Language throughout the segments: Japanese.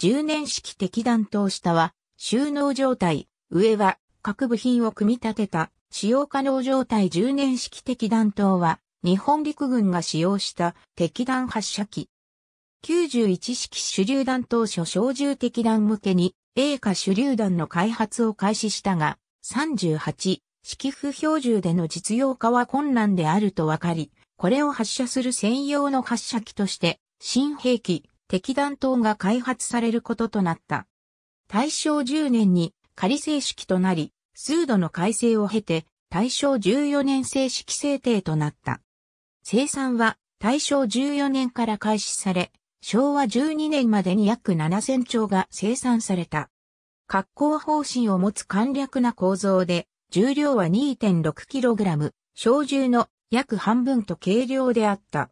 10年式敵弾頭下は収納状態、上は各部品を組み立てた使用可能状態10年式敵弾頭は日本陸軍が使用した敵弾発射機。91式手榴弾当初小銃敵弾向けに A 化手榴弾の開発を開始したが、38式不標準での実用化は困難であると分かり、これを発射する専用の発射機として、新兵器、敵弾頭が開発されることとなった。大正10年に仮正式となり、数度の改正を経て、大正14年正式制定となった。生産は大正14年から開始され、昭和12年までに約7000丁が生産された。格好方針を持つ簡略な構造で、重量は 2.6kg、小銃の約半分と軽量であった。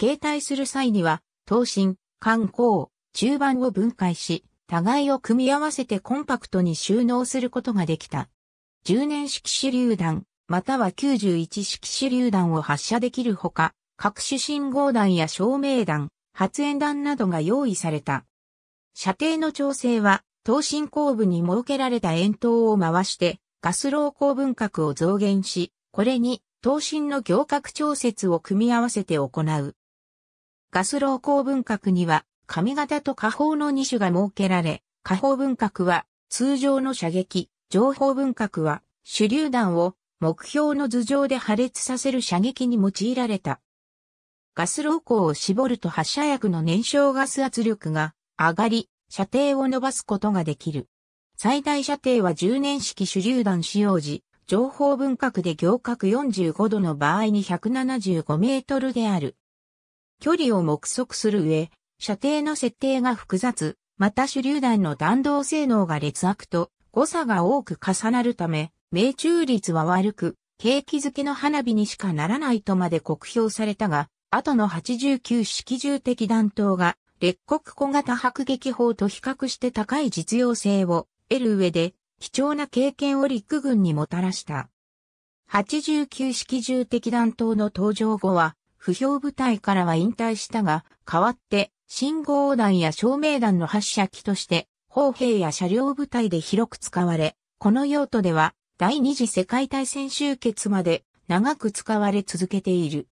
携帯する際には、頭身、観光、中盤を分解し、互いを組み合わせてコンパクトに収納することができた。10年式手榴弾、または91式手榴弾を発射できるほか、各種信号弾や照明弾、発煙弾などが用意された。射程の調整は、頭身後部に設けられた円筒を回して、ガスロー光分角を増減し、これに、頭身の行角調節を組み合わせて行う。ガスロー光分角には、髪型と下方の2種が設けられ、下方分角は、通常の射撃、上方分角は、手榴弾を目標の頭上で破裂させる射撃に用いられた。ガス炉光を絞ると発射薬の燃焼ガス圧力が上がり、射程を伸ばすことができる。最大射程は10年式手榴弾使用時、情報分角で行角45度の場合に175メートルである。距離を目測する上、射程の設定が複雑、また手榴弾の弾道性能が劣悪と誤差が多く重なるため、命中率は悪く、景気づけの花火にしかならないとまで酷評されたが、後の89式重的弾頭が、列国小型迫撃砲と比較して高い実用性を得る上で、貴重な経験を陸軍にもたらした。89式重的弾頭の登場後は、不評部隊からは引退したが、代わって信号弾や照明弾の発射機として、砲兵や車両部隊で広く使われ、この用途では第二次世界大戦終結まで長く使われ続けている。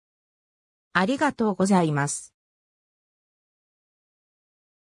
ありがとうございます。